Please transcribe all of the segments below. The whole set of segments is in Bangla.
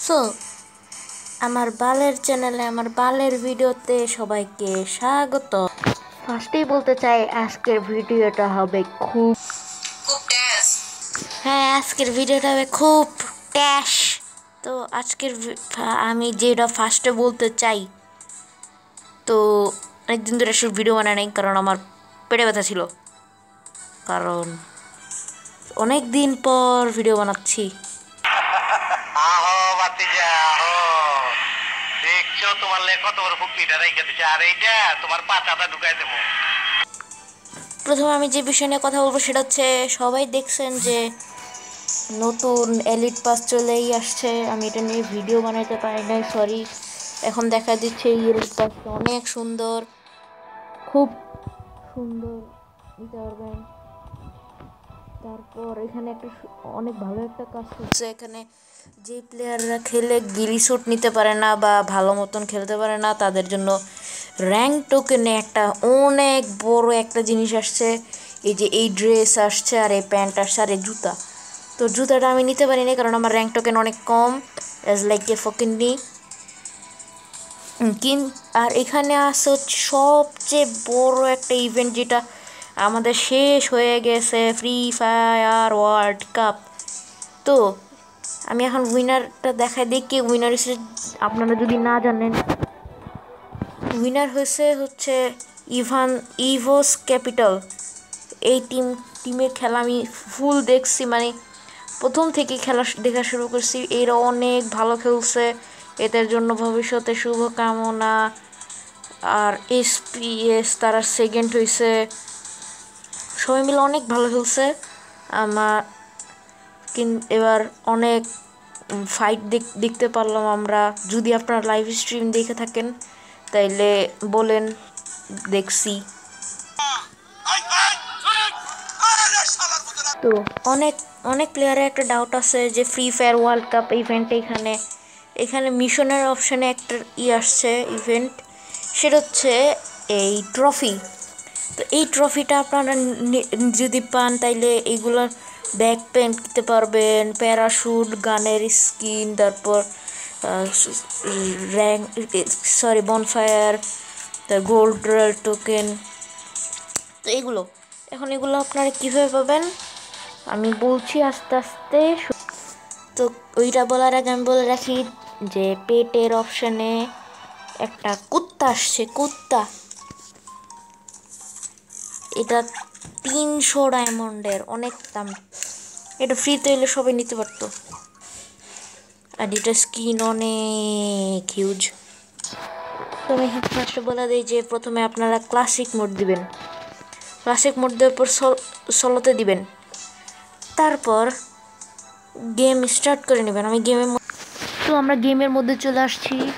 সো আমার বালের চ্যানেলে আমার বালের ভিডিওতে সবাইকে স্বাগত। ফার্স্টেই বলতে চাই আজকের ভিডিওটা হবে খুব খুব হ্যাঁ আজকের ভিডিওটা হবে খুব ট্যাশ। তো আজকের ভি- আমি যেটা ফার্স্টে বলতে চাই তো অনেকদিন ধরে আসলে ভিডিও বানাই নাই কারণ আমার পেটে ব্যথা ছিল। কারণ অনেক দিন পর ভিডিও বানাচ্ছি। প্রথমে আমি যে বিষয় নিয়ে কথা বলব সেটা হচ্ছে, সবাই দেখছেন যে নতুন এলিট পাস চলেই আসছে। আমি এটা নিয়ে ভিডিও বানাইতে পারি নাই সরি এখন দেখা দিচ্ছে এই এলিট পাসটা অনেক সুন্দর। খুব সুন্দর, নিতে পারবেন। তারপর এখানে একটা অনেক ভালো একটা কাজ হচ্ছে। এখানে যে প্লেয়াররা খেলে গিলি স্যুট নিতে পারে না বা ভালো মতন খেলতে পারে না, তাদের জন্য র্যাঙ্ক টোকেনে একটা অনেক বড় একটা জিনিস আসছে। এই যে এই ড্রেস আসছে আর এই প্যান্ট আসছে আর এই জুতা। তো জুতাটা আমি নিতে পারিনি কারণ আমার র্যাঙ্ক টোকেন অনেক কম অ্যাজ লাইক এ ফকিন নি কিন আর এখানে আছে হচ্ছে সবচেয়ে বড় একটা ইভেন্ট যেটা আমাদের শেষ হয়ে গেছে ফ্রি ফায়ার ওয়ার্ল্ড কাপ তো, আমি এখন উইনারটা দেখাই কে উইনার হয়েছে আপনারা যদি না জানেন। উইনার হয়েছে হচ্ছে ইভান ইভোস ক্যাপিটাল এই টিম টিমের খেলা আমি ফুল দেখছি মানে প্রথম থেকে খেলা দেখা শুরু করছি। এরা অনেক ভালো খেলছে। এদের জন্য ভবিষ্যতে শুভকামনা। আর এসপিএস তারা সেকেন্ড হয়েছে। সবাই মিলে অনেক ভালো খেলছে। আমার এবার অনেক ফাইট দেখতে পারলাম আমরা। যদি আপনারা লাইভ স্ট্রিম দেখে থাকেন, তাইলে বলেন, দেখছি। তো অনেক অনেক প্লেয়ারের একটা ডাউট আছে যে Free Fire World Cup event এখানে এখানে মিশনের অপশানে একটা ই আসছে ইভেন্ট সেটা হচ্ছে এই ট্রফি তো এই ট্রফিটা আপনারা যদি পান তাইলে এইগুলোর ব্যাক পেন্ট দিতে পারবেন প্যারাশুট গানের স্কিন তারপর র্যাঙ্ক সরি বনফায়ার তার গোল্ড রয়্যাল টোকেন তো এগুলো। এখন এগুলো আপনারা কীভাবে পাবেন? আমি বলছি আস্তে আস্তে তো ওইটা বলার আগে আমি বলে রাখি যে পেটের অপশানে একটা কুত্তা আসছে, কুত্তা। এটা তিনশো ডায়মন্ডের, অনেক দাম। এটা ফ্রিতে এলে সবাই নিতে পারতো। আর এটা স্কিন অনেক হিউজ তো আমি বলে দিই যে প্রথমে আপনারা ক্লাসিক মোড দিবেন। ক্লাসিক মোড দেওয়ার পর সলোতে দিবেন। তারপর গেম স্টার্ট করে নেবেন। আমি গেমের তো আমরা গেমের মধ্যে চলে আসছি।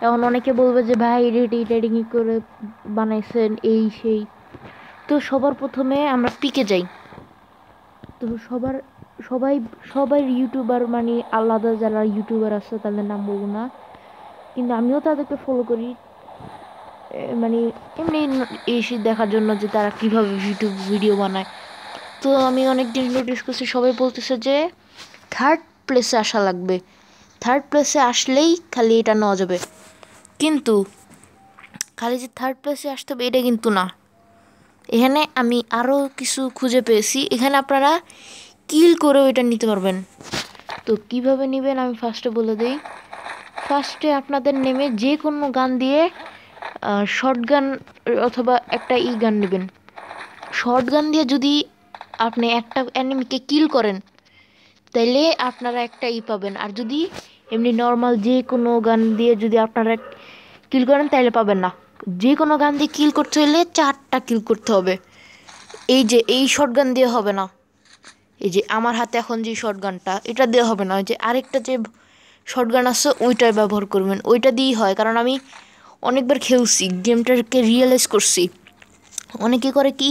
এখন অনেকে বলবে যে, ভাই, রেডি রেডিং করে বানাইছেন এই, সেই। তো সবার প্রথমে আমরা পিকে যাই। তো সবার, সবাই সবাই ইউটিউবার মানে আলাদা যারা ইউটিউবার আছে তাদের নাম বলব না। কিন্তু আমিও তাদেরকে ফলো করি। মানে এমনি এসে দেখার জন্য যে তারা কীভাবে ইউটিউব ভিডিও বানায়। তো আমি অনেক দিন নোটিস করছি, সবাই বলতেছে যে থার্ড প্লেসে আসা লাগবে। থার্ড প্লেসে আসলেই খালি এটা নেওয়া যাবে। কিন্তু খালি যে থার্ড প্লেসে আসতে হবে, এটা কিন্তু না। এখানে আমি আরও কিছু খুঁজে পেয়েছি। এখানে আপনারা কিল করেও এটা নিতে পারবেন। তো কীভাবে নেবেন আমি ফার্স্টে বলে দিই। ফার্স্টে আপনাদের নেমে যে কোনো গান দিয়ে শর্ট গান অথবা একটা ই গান নেবেন। শর্ট গান দিয়ে যদি আপনি একটা অ্যানিমিকে কিল করেন, তাইলে আপনারা একটা ই পাবেন। আর যদি এমনি নর্মাল যে কোনো গান দিয়ে যদি আপনারা কিল করেন, তাইলে পাবেন না। যে কোনো গান দিয়ে কিল করতে হলে চারটা কিল করতে হবে। এই যে, এই শর্ট গান দিয়ে হবে না। এই যে, আমার হাতে এখন যে শর্ট গানটা এটা দিয়ে হবে না। ওই যে আরেকটা যে শর্ট গান আছে, ওইটাই ব্যবহার করবেন। ওইটা দিয়েই হয়। কারণ আমি অনেকবার খেলছি গেমটাকে রিয়েলাইজ করছি। অনেকে করে কি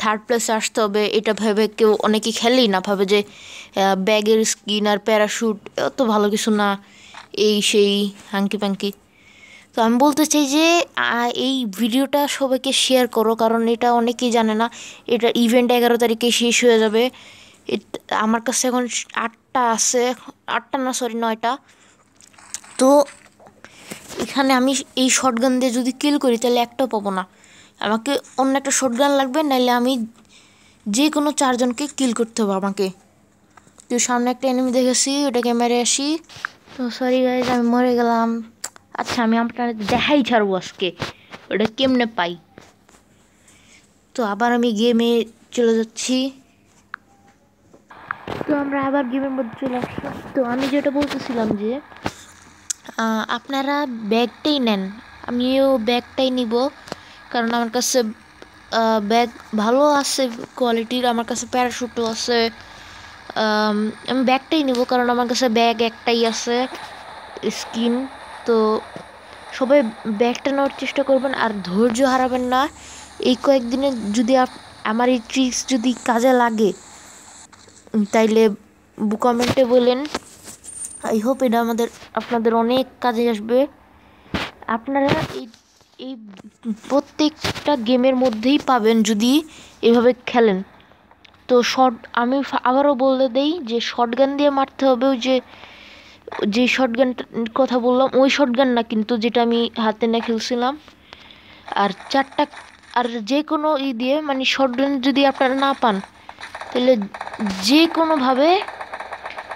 থার্ড প্লেসে আসতে হবে, এটা ভেবে কেউ অনেকে খেলেই না। ভাবে যে ব্যাগের স্কিন আর প্যারাশুট অত ভালো কিছু না, এই সেই হাঙ্কি প্যাঙ্কি তো আমি বলতে চাই যে এই ভিডিওটা সবাইকে শেয়ার করো, কারণ এটা অনেকেই জানে না। এটা ইভেন্ট এগারো তারিখে শেষ হয়ে যাবে। আমার কাছে এখন আটটা আছে, আটটা না সরি নয়টা। তো এখানে আমি এই শটগান দিয়ে যদি কিল করি, তাহলে একটাও পাবো না। আমাকে অন্য একটা শটগান লাগবে নাহলে আমি যে কোনো চারজনকে কিল করতে হবে আমাকে। তো সামনে একটা এনিমি দেখেছি, ওটাকে মেরে আসি। তো সরি গাইজ আমি মরে গেলাম। আচ্ছা আমি আপনার দেখাই ছাড়বো আজকে। ওটা কেমনে পাই? তো আবার আমি গেমে চলে যাচ্ছি। তো আমরা আবার গেমের মধ্যে চলে আসলাম। তো আমি যেটা বলতেছিলাম যে আপনারা ব্যাগটাই নেন। আমিও ব্যাগটাই নিব। কারণ আমার কাছে ব্যাগ ভালো আছে কোয়ালিটির আমার কাছে প্যারাশুটও আছে। আমি ব্যাগটাই নিব কারণ আমার কাছে ব্যাগ একটাই আছে স্কিন। তো সবাই ব্যাগটা নেওয়ার চেষ্টা করবেন আর ধৈর্য হারাবেন না। এই কয়েকদিনে যদি আমার এই ট্রিক্স যদি কাজে লাগে তাইলে কমেন্টে বলেন। আই হোপ এটা আমাদের, আপনাদের অনেক কাজে আসবে। আপনারা এই এই প্রত্যেকটা গেমের মধ্যেই পাবেন যদি এভাবে খেলেন। তো শর্ট আমি আবারও বলে দেই যে শর্টগান দিয়ে মারতে হবে ওই যে যে শর্টগানটার কথা বললাম, ওই শর্টগান না কিন্তু যেটা আমি হাতে না খেলছিলাম। আর চারটা আর যে কোনো ই দিয়ে মানে শর্টগান যদি আপনারা না পান, তাহলে যে কোনোভাবে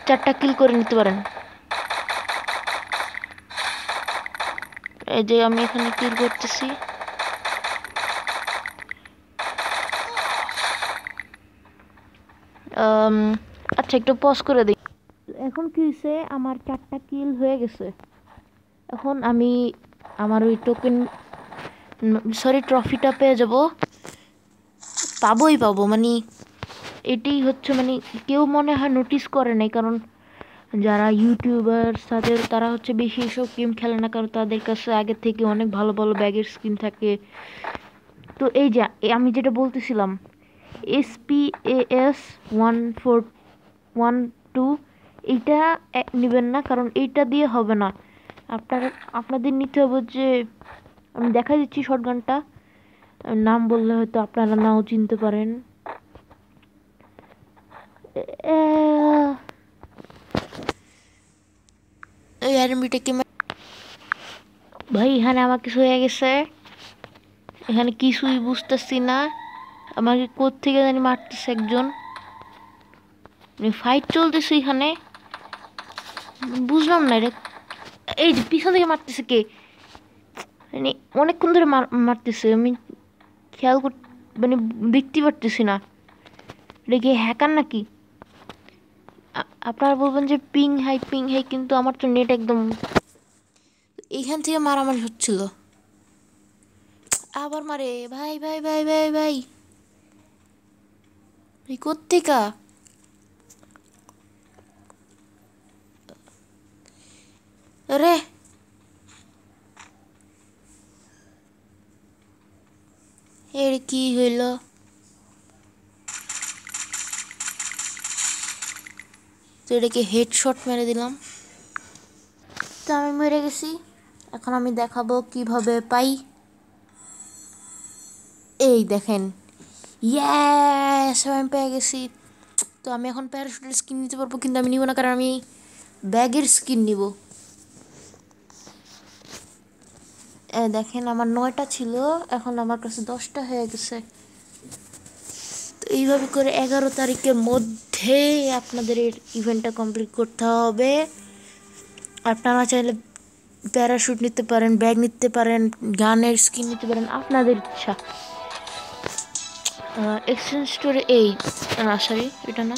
চারটা কিল করে নিতে পারেন। এই যে আমি এখানে কিল করতেছি। আচ্ছা একটু পজ করে দিই এখন কি হয়েছে আমার চারটা কিল হয়ে গেছে। এখন আমি আমার ওই টোকেন সরি ট্রফিটা পেয়ে যাব। পাবোই পাবো মানে এটাই হচ্ছে মানে কেউ মনে হয় নোটিস করে নাই, কারণ যারা ইউটিউবার তাদের, তারা হচ্ছে বেশি এসব গেম খেলে না, কারণ তাদের কাছে আগে থেকে অনেক ভালো ভালো ব্যাগের স্কিন থাকে। তো এই যে আমি যেটা বলতেছিলাম S P S one four one two এইটা নেবেন না কারণ এইটা দিয়ে হবে না। আপনার আপনাদের নিতে হবে যে আমি দেখা দিচ্ছি শর্টগানটা নাম বললে হয়তো আপনারা নাও চিনতে পারেন। এ- এই আর্মিটা কি মা- ভাই এখানে আমার কিছু হয়ে গেছে। এখানে কিছুই বুঝতেছি না। আমাকে কোত্থেকে জানি মারতেছে একজন। ফাইট চলতেছে এখানে। বুঝলাম না এটা এই যে পিছন থেকে মারতেছে কে? মানে অনেকক্ষণ ধরে মার- মারতেছে, আমি খেয়াল কর মানে দেখতে পারতেছি না। এটা কি হ্যাকার নাকি? আপনারা বলবেন যে পিং হাই পিং হাই কিন্তু আমার তো নেট একদম এইখান থেকে মারামারি হচ্ছিল। আবার মারে, ভাই ভাই ভাই ভাই ভাই। ভাই রে। এর কি হইল? তো এটাকে হেডশট মেরে দিলাম। তো আমি মরে গেছি। এখন আমি দেখাবো কীভাবে পাই। এই দেখেন। ইয়েস আমি পেয়ে গেছি। তো আমি এখন প্যারাশুটের স্কিন নিতে পারব, কিন্তু আমি নিব না, কারণ আমি ব্যাগের স্কিন নিব এ দেখেন আমার নয়টা ছিল, এখন আমার কাছে দশটা হয়ে গেছে। তো এইভাবে করে এগারো তারিখের মধ্যে আপনাদের ইভেন্টটা কমপ্লিট করতে হবে। আপনারা চাইলে প্যারাশুট নিতে পারেন ব্যাগ নিতে পারেন, গানের স্কিন নিতে পারেন, আপনাদের ইচ্ছা। এক্সচেঞ্জ স্টোরে এই না সরি এটা না?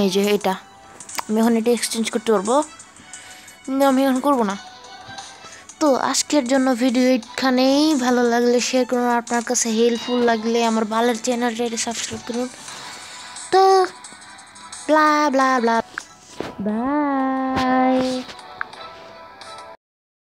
এই যে এটা। আমি এখন এটা এক্সচেঞ্জ করতে পারব। আমি এখন করব না। তো আজকের জন্য ভিডিও এখানেই ভালো লাগলে শেয়ার করুন আপনার কাছে হেল্পফুল লাগলে আমার ভালোর চ্যানেলটা সাবস্ক্রাইব করুন। তো ব্লা ব্লা ব্লা বাই